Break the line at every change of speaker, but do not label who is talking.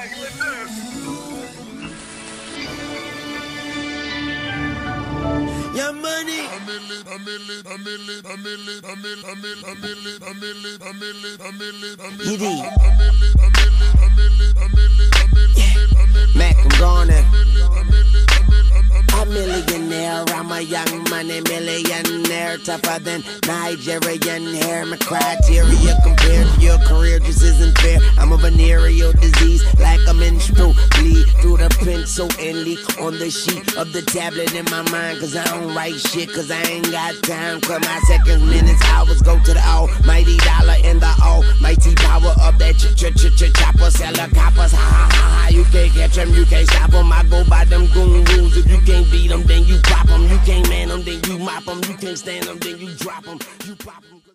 Your money. Giddy. Mac, a young money millionaire, tougher than Nigerian hair. My criteria compared to your career just isn't fair. I'm a venereal disease, like a menstrual bleed through the pencil and leak on the sheet of the tablet in my mind. Cause I don't write shit, cause I ain't got time. Cut my seconds, minutes, hours go to the almighty dollar and the almighty power of that ch ch ch ch chopper. Seller coppers, ha ha ha ha. You can't catch them, you can't stop them. I go by them goon rules. If you can't beat them, then you pop them. You can't man them, then you mop them. You can't stand them, then you drop them. You pop them.